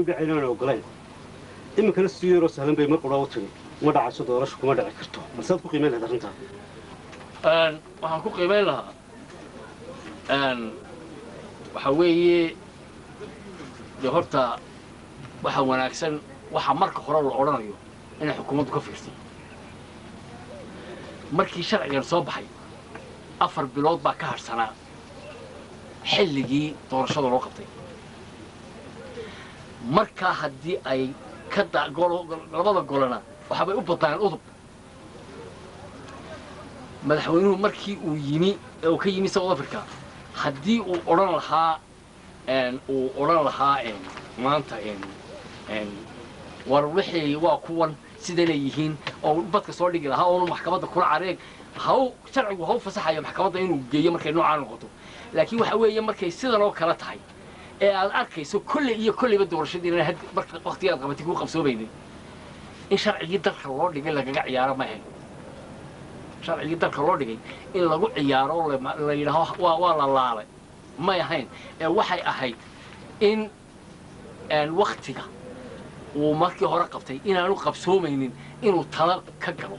u dhacayn aan ogolayn iminkana si yaroo sahlan bay mar qura u tiri ma dhacayso doorasho kuma dhici karto balsead ku qiimayn lahayd arrintaa waxaan ku qiimayn lahaa waxaa weeye dee horta waxa wanaagsan waxa marka hore la odhanayo inay xukuumaddu ka fiirsan markii sharcigan soo baxay afar bilood baa ka hadhsanaa xilligii doorashada loo qabtay. Markaa haddii ay labada golena waxaabay u badnaan udub. Madaxweynuhu markii uu yimi uu ka yimi south africa haddii uu odhan lahaa uu odhan lahaa maanta war wixii waa kuwan sidanay yihiin oo badka soo dhigi lahaa oonu maxkamadda kula careeg haw sharcigu ha u fasaxayo maxkamadda inuu geeyo markay noocaa noqoto. Laakiin waxa weeye markay sidan oo kale tahay ee aad arkayso kolley iyo kolleyba doorashadiina marka waktiga aad qabatay kuu qabsoomaynin in sharcigii dalka loo dhigay lagaga ciyaaro ma ahayn sharcigii dalka loo dhigay in lagu ciyaaro la yidhaaho waa la laalay. May ahayn ee waxay ahayd in waktiga uu markii hore qabtay inaanu qabsoomaynin inuu tala ka galo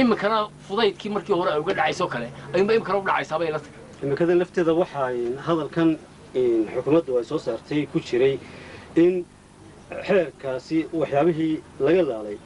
iminkana fudaydkii markii hore ay uga dhacaysoo kale ayuunba iminkana u dhacaysaabay la tagay iminkadan lafteeda waxaa hadalkan xukuumaddu ay soo saartay ku jiray in xeerkaasi waxyaabihii laga laalay